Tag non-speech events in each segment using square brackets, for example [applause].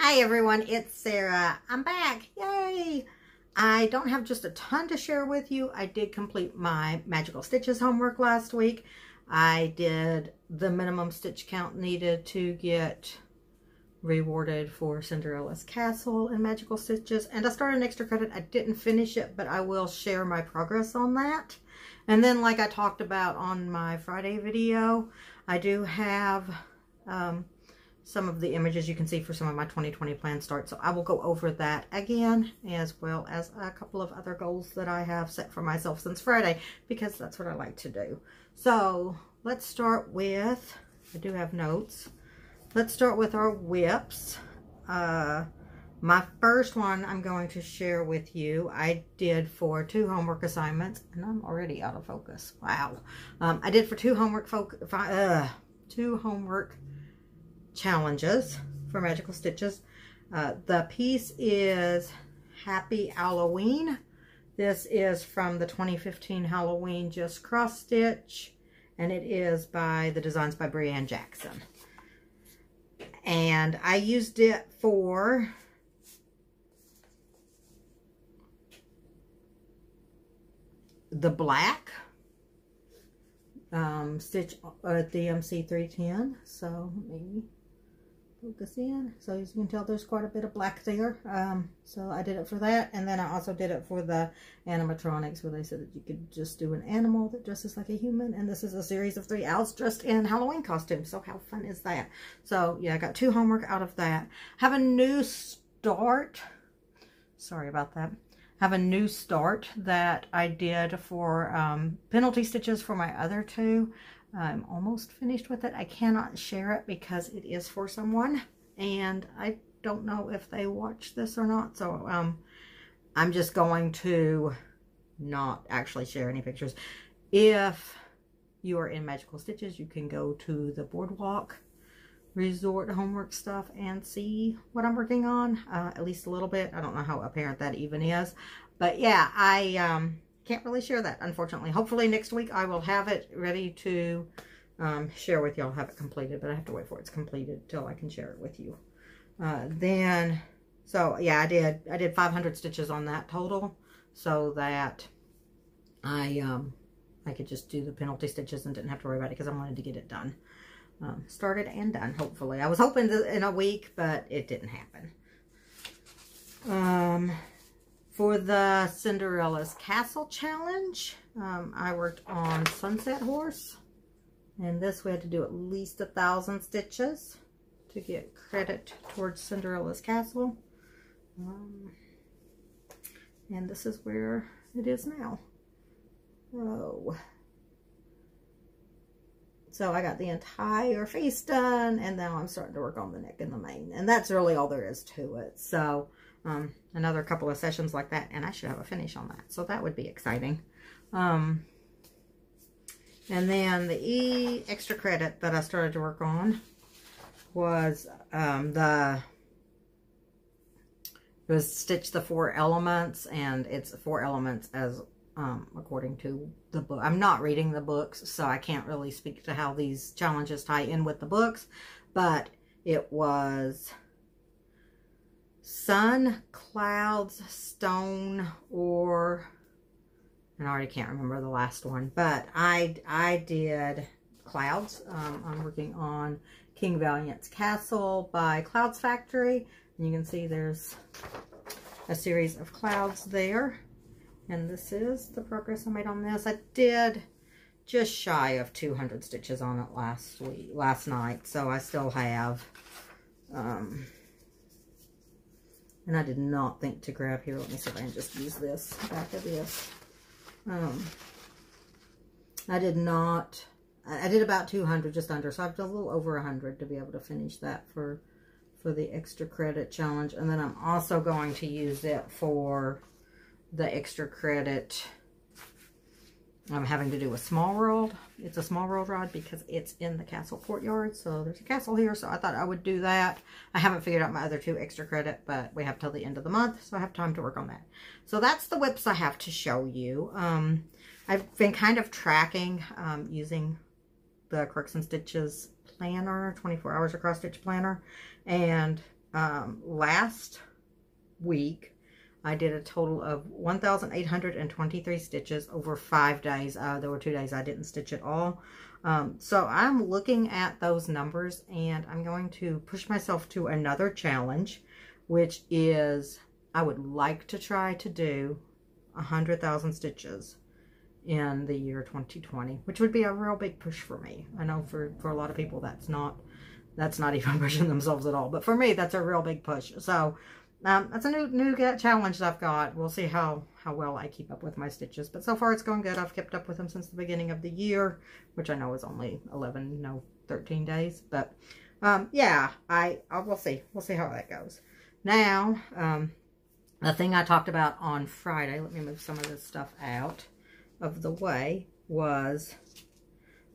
Hi everyone, it's Sarah. I'm back. Yay! I don't have just a ton to share with you. I did complete my Magical Stitches homework last week. I did the minimum stitch count needed to get rewarded for Cinderella's Castle and Magical Stitches. And I started an extra credit. I didn't finish it, but I will share my progress on that. And then like I talked about on my Friday video, I do have um, some of the images you can see for some of my 2020 plan starts. So I will go over that again, as well as a couple of other goals that I have set for myself since Friday, because that's what I like to do. So let's start with, I do have notes. Let's start with our whips. Uh, my first one I'm going to share with you, I did for two homework assignments, and I'm already out of focus. Wow. Um, I did for two homework, uh, two homework challenges for Magical Stitches. Uh, the piece is Happy Owl-o-Ween. This is from the 2015 Halloween Just Cross Stitch, and it is by the designs by Breanne Jackson. And I used it for the black um, stitch at the MC310. So maybe focus in. So as you can tell, there's quite a bit of black there. Um, so I did it for that. And then I also did it for the animatronics where they said that you could just do an animal that dresses like a human. And this is a series of three owls dressed in Halloween costumes. So how fun is that? So yeah, I got two homework out of that. Have a new start. Sorry about that. Have a new start that I did for um, penalty stitches for my other two. I'm almost finished with it. I cannot share it because it is for someone and I don't know if they watch this or not. So um, I'm just going to not actually share any pictures. If you are in Magical Stitches, you can go to the Boardwalk Resort homework stuff and see what I'm working on, uh, at least a little bit. I don't know how apparent that even is. But yeah, I um, can't really share that, unfortunately. Hopefully next week I will have it ready to um, share with you. I'll have it completed, but I have to wait for it's completed till I can share it with you. Uh, then, so yeah, I did, I did 500 stitches on that total so that I, um, I could just do the penalty stitches and didn't have to worry about it because I wanted to get it done. Um, started and done, hopefully. I was hoping in a week, but it didn't happen. Um, for the Cinderella's Castle Challenge, um, I worked on Sunset Horse. And this we had to do at least a thousand stitches to get credit towards Cinderella's Castle. Um, and this is where it is now. Oh. So I got the entire face done, and now I'm starting to work on the neck and the mane. And that's really all there is to it. So um, another couple of sessions like that, and I should have a finish on that. So that would be exciting. Um, and then the E extra credit that I started to work on was um, the it was Stitch the Four Elements, and it's four elements as um, according to the book. I'm not reading the books, so I can't really speak to how these challenges tie in with the books, but it was sun, clouds, stone, or and I already can't remember the last one, but I I did clouds. Um, I'm working on King Valiant's Castle by Clouds Factory, and you can see there's a series of clouds there. And this is the progress I made on this. I did just shy of 200 stitches on it last week, last night, so I still have um, and I did not think to grab here. Let me see if I can just use this, back of this. Um, I did not, I did about 200, just under. So I've done a little over 100 to be able to finish that for, for the extra credit challenge. And then I'm also going to use it for the extra credit I'm having to do a small world. It's a small world ride because it's in the castle courtyard. So there's a castle here. So I thought I would do that. I haven't figured out my other two extra credit, but we have till the end of the month. So I have time to work on that. So that's the whips I have to show you. Um, I've been kind of tracking um, using the Crooks and Stitches planner, 24 hours across stitch planner. And um, last week, I did a total of 1,823 stitches over five days. Uh, there were two days I didn't stitch at all. Um, so I'm looking at those numbers and I'm going to push myself to another challenge, which is I would like to try to do 100,000 stitches in the year 2020, which would be a real big push for me. I know for, for a lot of people that's not that's not even [laughs] pushing themselves at all. But for me, that's a real big push. So um, that's a new new challenge I've got. We'll see how, how well I keep up with my stitches. But so far it's going good. I've kept up with them since the beginning of the year, which I know is only 11, no, 13 days. But um, yeah, I, I we'll see. We'll see how that goes. Now, um, the thing I talked about on Friday, let me move some of this stuff out of the way, was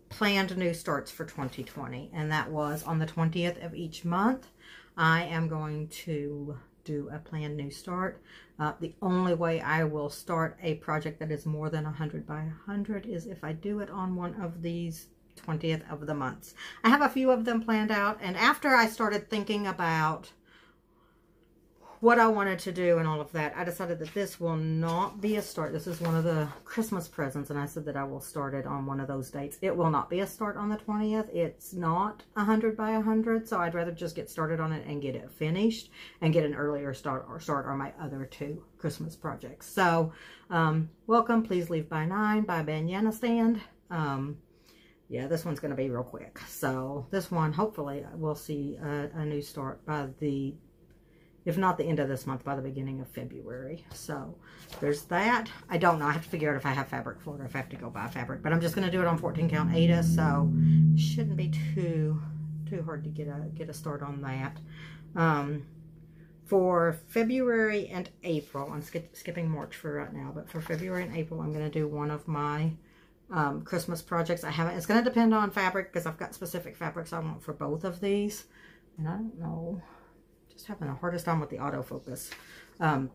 planned new starts for 2020. And that was on the 20th of each month. I am going to do a planned new start. Uh, the only way I will start a project that is more than 100 by 100 is if I do it on one of these 20th of the months. I have a few of them planned out and after I started thinking about what I wanted to do and all of that, I decided that this will not be a start. This is one of the Christmas presents, and I said that I will start it on one of those dates. It will not be a start on the 20th. It's not 100 by 100, so I'd rather just get started on it and get it finished and get an earlier start or start on my other two Christmas projects. So, um, welcome. Please leave by 9 by Banyana Stand. Um, yeah, this one's going to be real quick. So, this one, hopefully, we'll see a, a new start by the if not the end of this month, by the beginning of February. So there's that. I don't know. I have to figure out if I have fabric for it or if I have to go buy fabric. But I'm just going to do it on 14 count Aida, so shouldn't be too too hard to get a get a start on that. Um, for February and April, I'm skip, skipping March for right now, but for February and April, I'm going to do one of my um, Christmas projects. I haven't. It's going to depend on fabric because I've got specific fabrics I want for both of these. And I don't know just having the hardest time with the autofocus. Um,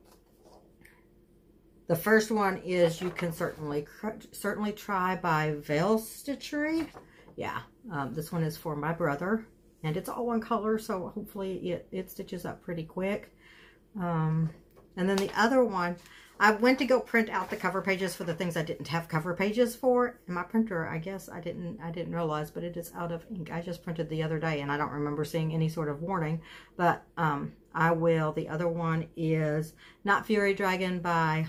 the first one is you can certainly certainly try by Vale Stitchery. Yeah, um, this one is for my brother. And it's all one color, so hopefully it, it stitches up pretty quick. Um, and then the other one, I went to go print out the cover pages for the things I didn't have cover pages for. And my printer, I guess I didn't I didn't realize, but it is out of ink. I just printed the other day and I don't remember seeing any sort of warning. But um, I will. The other one is Night Fury Dragon by,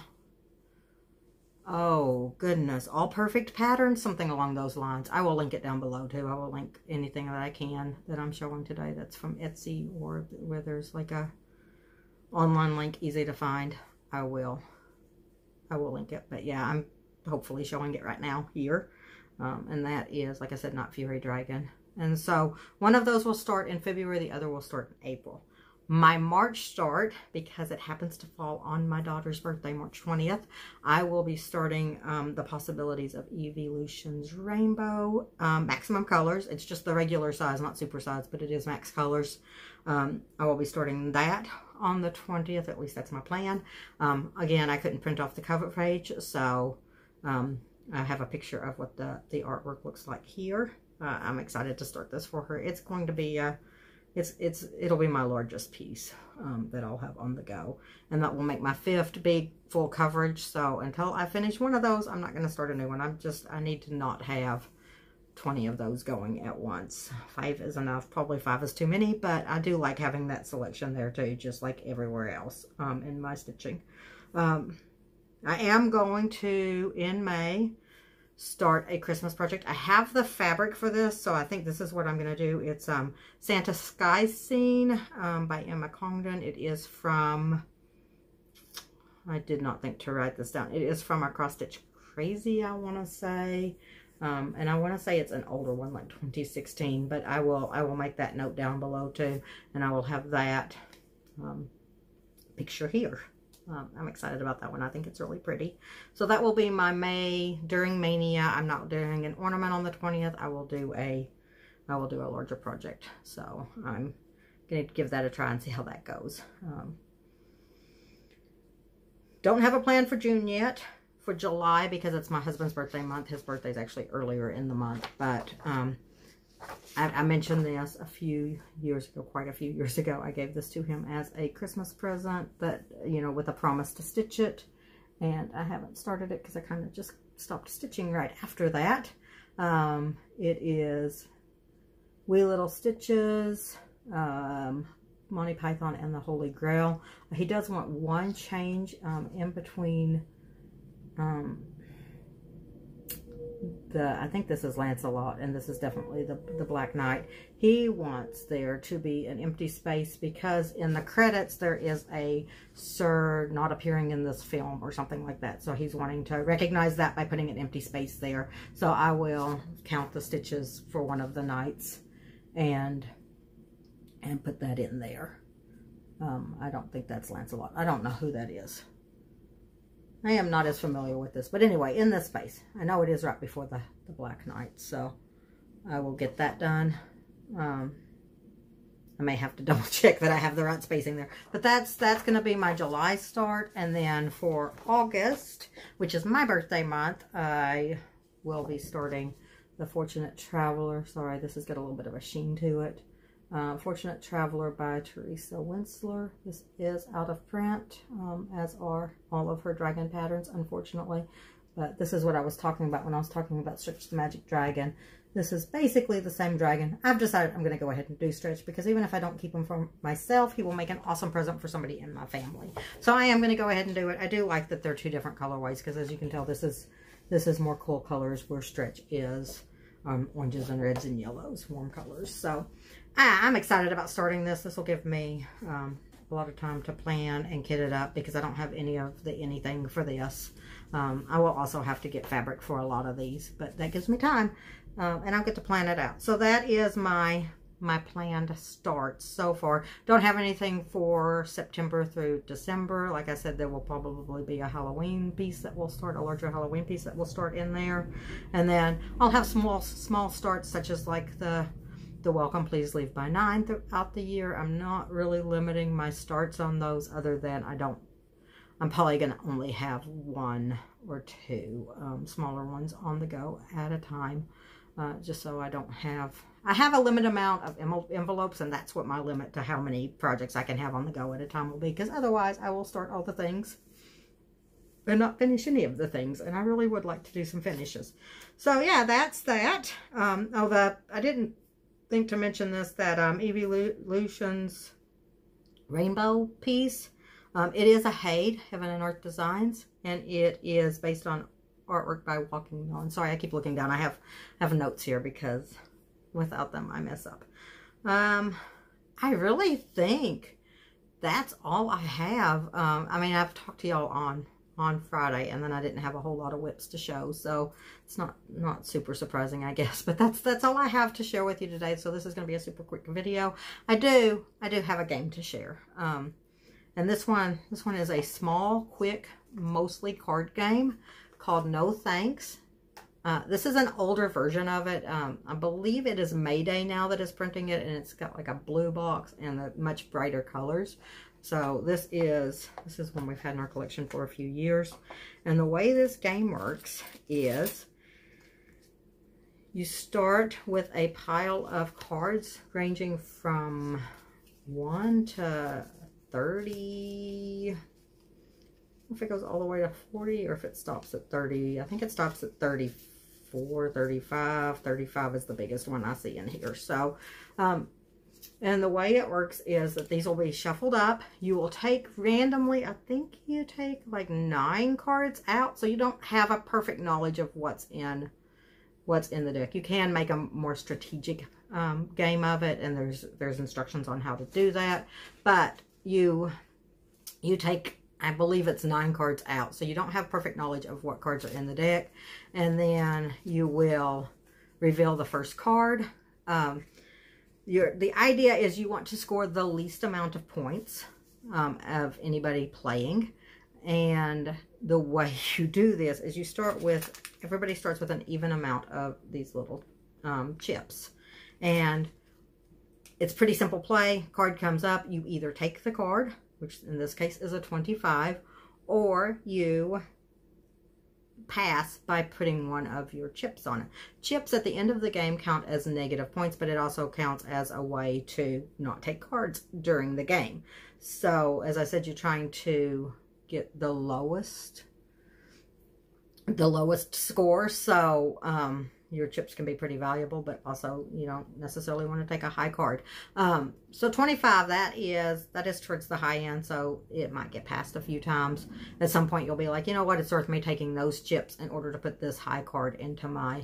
oh goodness, All Perfect Patterns, something along those lines. I will link it down below too. I will link anything that I can that I'm showing today that's from Etsy or where there's like a online link easy to find. I will. I will link it. But yeah, I'm hopefully showing it right now here. Um, and that is, like I said, Night Fury Dragon. And so one of those will start in February, the other will start in April. My March start, because it happens to fall on my daughter's birthday, March 20th, I will be starting um, the possibilities of Eeveelutions Rainbow um, Maximum Colors. It's just the regular size, not super size, but it is max colors. Um, I will be starting that on the 20th. At least that's my plan. Um, again, I couldn't print off the cover page, so um, I have a picture of what the, the artwork looks like here. Uh, I'm excited to start this for her. It's going to be, uh, it's, it's, it'll be my largest piece um, that I'll have on the go. And that will make my fifth big full coverage. So until I finish one of those, I'm not going to start a new one. I'm just, I need to not have 20 of those going at once. Five is enough. Probably five is too many, but I do like having that selection there too, just like everywhere else um, in my stitching. Um, I am going to, in May, start a Christmas project. I have the fabric for this, so I think this is what I'm going to do. It's um, Santa Sky Scene um, by Emma Congden. It is from, I did not think to write this down. It is from Across Stitch Crazy, I want to say. Um, and I want to say it's an older one, like 2016, but I will I will make that note down below too, and I will have that um, picture here. Um, I'm excited about that one. I think it's really pretty. So that will be my May during Mania. I'm not doing an ornament on the 20th. I will do a I will do a larger project. So I'm going to give that a try and see how that goes. Um, don't have a plan for June yet for July because it's my husband's birthday month. His birthday is actually earlier in the month, but um, I, I, mentioned this a few years ago, quite a few years ago. I gave this to him as a Christmas present that, you know, with a promise to stitch it. And I haven't started it because I kind of just stopped stitching right after that. Um, it is Wee Little Stitches, um, Monty Python and the Holy Grail. He does want one change um, in between um, the, I think this is Lancelot, and this is definitely the, the Black Knight. He wants there to be an empty space because in the credits there is a Sir not appearing in this film or something like that. So he's wanting to recognize that by putting an empty space there. So I will count the stitches for one of the knights and and put that in there. Um, I don't think that's Lancelot. I don't know who that is. I am not as familiar with this. But anyway, in this space. I know it is right before the, the Black Knight. So I will get that done. Um, I may have to [laughs] double check that I have the right spacing there. But that's that's going to be my July start. And then for August, which is my birthday month, I will be starting The Fortunate Traveler. Sorry, this has got a little bit of a sheen to it. Uh, Fortunate Traveler by Teresa Wentzler. This is out of print, um, as are all of her dragon patterns, unfortunately. But this is what I was talking about when I was talking about Stretch the Magic Dragon. This is basically the same dragon. I've decided I'm going to go ahead and do Stretch because even if I don't keep him for myself, he will make an awesome present for somebody in my family. So I am going to go ahead and do it. I do like that they're two different colorways because as you can tell, this is this is more cool colors where Stretch is um, oranges and reds and yellows, warm colors. So I, am excited about starting this. This will give me um, a lot of time to plan and kit it up because I don't have any of the anything for this. Um, I will also have to get fabric for a lot of these, but that gives me time. Uh, and I'll get to plan it out. So that is my my planned start so far. Don't have anything for September through December. Like I said, there will probably be a Halloween piece that will start, a larger Halloween piece that will start in there. And then I'll have small small starts such as like the the welcome please leave by nine throughout the year. I'm not really limiting my starts on those other than I don't, I'm probably going to only have one or two um, smaller ones on the go at a time. Uh, just so I don't have, I have a limited amount of envelopes and that's what my limit to how many projects I can have on the go at a time will be because otherwise I will start all the things and not finish any of the things and I really would like to do some finishes. So yeah, that's that. Um, oh, the, I didn't think to mention this, that um, Eeveelutions rainbow piece. Um, it is a HAED, Heaven and Earth Designs, and it is based on artwork by Walking Melon. Sorry, I keep looking down. I have have notes here because without them I mess up. Um, I really think that's all I have. Um, I mean, I've talked to y'all on on Friday, and then I didn't have a whole lot of whips to show, so it's not not super surprising, I guess. [laughs] But that's that's all I have to share with you today. So this is going to be a super quick video. I do I do have a game to share, um, and this one this one is a small, quick, mostly card game called No Thanks. Uh, this is an older version of it. Um, I believe it is Mayday now that is printing it, and it's got like a blue box and the much brighter colors. So this is, this is one we've had in our collection for a few years. And the way this game works is you start with a pile of cards ranging from 1 to 30, if it goes all the way to 40 or if it stops at 30. I think it stops at 34, 35. 35 is the biggest one I see in here. So um, and the way it works is that these will be shuffled up. You will take randomly, I think you take like nine cards out. So you don't have a perfect knowledge of what's in what's in the deck. You can make a more strategic um, game of it. And there's there's instructions on how to do that. But you you take, I believe it's nine cards out. So you don't have perfect knowledge of what cards are in the deck. And then you will reveal the first card. Um, your the idea is you want to score the least amount of points um, of anybody playing. And the way [laughs] you do this is you start with, everybody starts with an even amount of these little um, chips. And it's pretty simple play. Card comes up, you either take the card, which in this case is a 25, or you pass by putting one of your chips on it. Chips at the end of the game count as negative points, but it also counts as a way to not take cards during the game. So, as I said, you're trying to get the lowest the lowest score. So, um, your chips can be pretty valuable, but also you don't necessarily want to take a high card. Um, so 25, that is, that is towards the high end, so it might get passed a few times. At some point, you'll be like, you know what, it's worth me taking those chips in order to put this high card into my,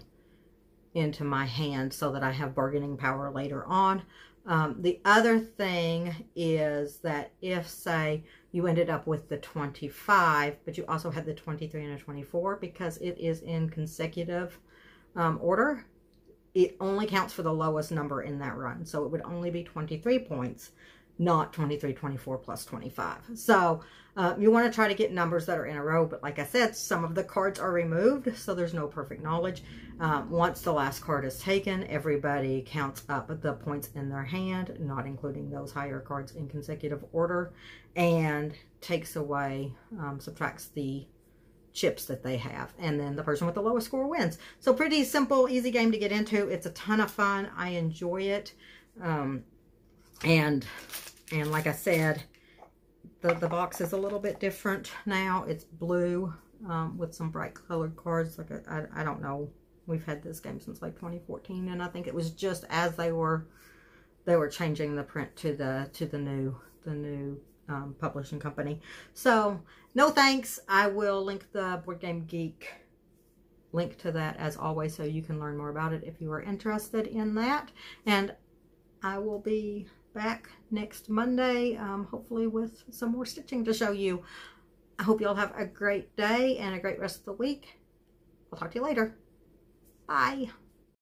into my hand so that I have bargaining power later on. Um, the other thing is that if, say, you ended up with the 25, but you also had the 23 and a 24 because it is in consecutive um, order, it only counts for the lowest number in that run. So it would only be 23 points, not 23, 24 plus 25. So uh, you want to try to get numbers that are in a row. But like I said, some of the cards are removed, so there's no perfect knowledge. Um, once the last card is taken, everybody counts up the points in their hand, not including those higher cards in consecutive order, and takes away, um, subtracts the chips that they have. And then the person with the lowest score wins. So pretty simple, easy game to get into. It's a ton of fun. I enjoy it. Um, and, and like I said, the, the box is a little bit different now. It's blue um, with some bright colored cards. Like I, I don't know. We've had this game since like 2014, and I think it was just as they were they were changing the print to the to the new the new um, publishing company. So no thanks. I will link the Board Game Geek link to that as always so you can learn more about it if you are interested in that. And I will be back next Monday, um, hopefully with some more stitching to show you. I hope you all have a great day and a great rest of the week. I'll talk to you later. Bye.